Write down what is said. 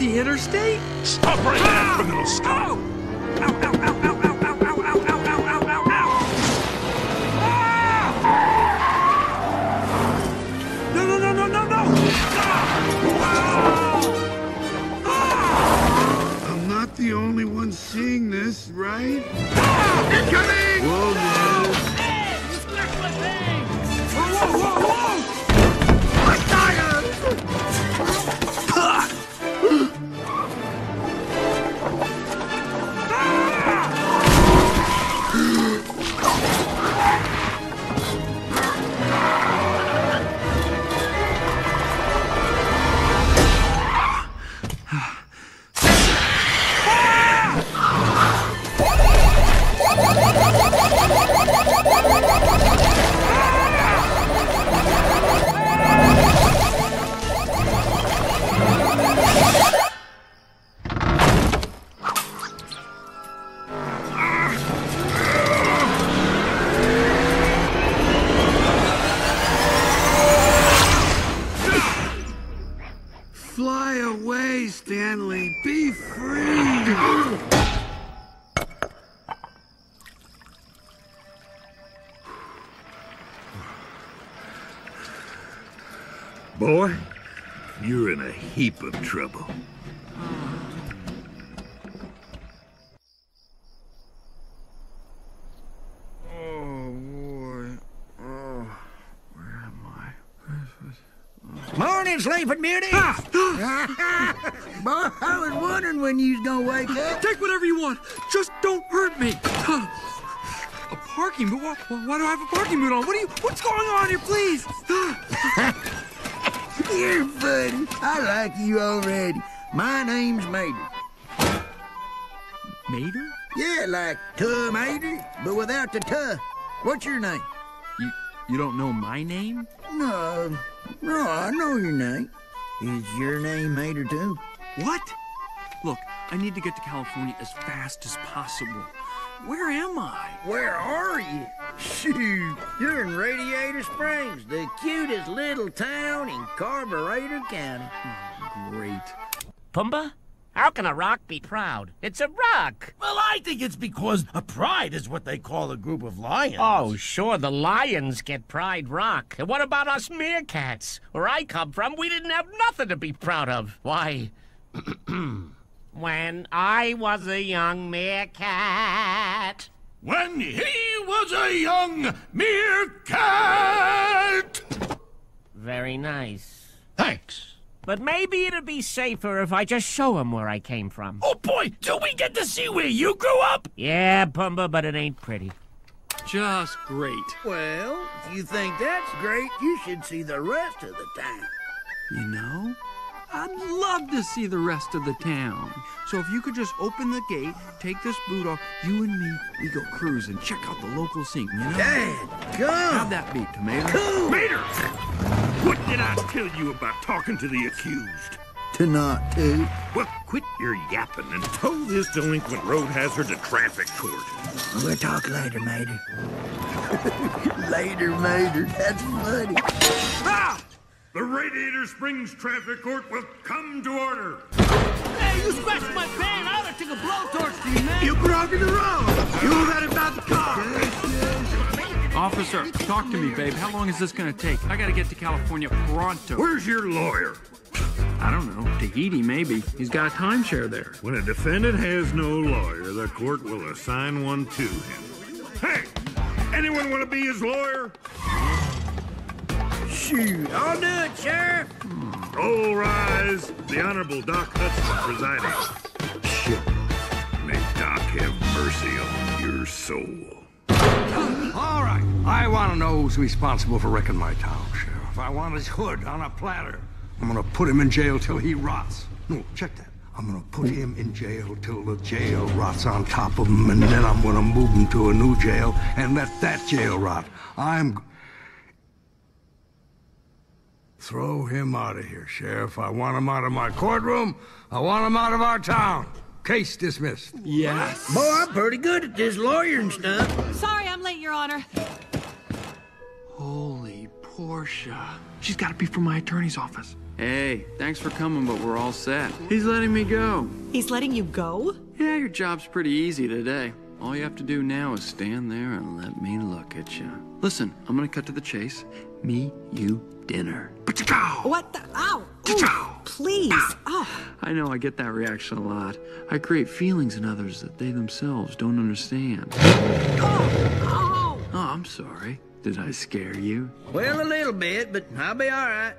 the interstate? Stop right there, criminal scum! Boy, you're in a heap of trouble. Oh, boy. Oh, where am I? Morning, Sleeping Beauty. Ah! Boy, I was wondering when you was gonna wake up. Take whatever you want. Just don't hurt me. A parking boot? Why, why do I have a parking boot on? What are you? What's going on here, please? You're funny. I like you already. My name's Mater. Mater? Yeah, like Tuh Mater, but without the tuh. What's your name? You you don't know my name? No, no, I know your name. Is your name Mater too? What? Look, I need to get to California as fast as possible. Where am I? Where are you? Shoot, you're in Radiator Springs, the cutest little town in Carburetor County. Great. Pumbaa? How can a rock be proud? It's a rock. Well, I think it's because a pride is what they call a group of lions. Oh, sure, the lions get Pride Rock. And what about us meerkats? Where I come from, we didn't have nothing to be proud of. Why? when I was a young meerkat. When he was a young meerkat! Very nice. Thanks. But maybe it'd be safer if I just show him where I came from. Oh boy, do we get to see where you grew up? Yeah, Pumbaa, but it ain't pretty. Just great. Well, if you think that's great, you should see the rest of the town. You know, I'd love to see the rest of the town. So if you could just open the gate, take this boot off, you and me, we go cruise and check out the local scene, you know? Dad, How'd that be, Tomato? Mater! What did I tell you about talking to the accused? To not to. Well, quit your yapping and tow this delinquent road hazard to traffic court. We'll talk later, Mater. later, Mater. That's funny. Ah! The Radiator Springs Traffic Court will come to order. Hey, you scratched my van. I ought to take a blowtorch to you, man. You blocking the road. You got about the car. Officer, talk to me, babe. How long is this gonna take? I gotta get to California pronto. Where's your lawyer? I don't know. Tahiti, maybe. He's got a timeshare there. When a defendant has no lawyer, the court will assign one to him. Hey! Anyone want to be his lawyer? Shoot, I'll do it, Sheriff. All rise. The Honorable Doc Hudson presiding. Shit. May Doc have mercy on your soul. All right. I want to know who's responsible for wrecking my town, Sheriff. I want his hood on a platter. I'm gonna put him in jail till he rots. No, check that. I'm gonna put him in jail till the jail rots on top of him, and then I'm gonna move him to a new jail and let that jail rot. I'm. G- Throw him out of here, Sheriff. I want him out of my courtroom. I want him out of our town. Case dismissed. Yes. Boy, I'm pretty good at this lawyering stuff. Sorry I'm late, Your Honor. Holy Porsche. She's gotta be from my attorney's office. Hey, thanks for coming, but we're all set. He's letting me go. He's letting you go? Yeah, your job's pretty easy today. All you have to do now is stand there and let me look at you. Listen, I'm gonna cut to the chase. Me, you, dinner. What the? Ow! Ooh, please! Oh, I know I get that reaction a lot. I create feelings in others that they themselves don't understand. oh, Oh, oh I'm sorry. Did I scare you? Well, a little bit, but I'll be all right.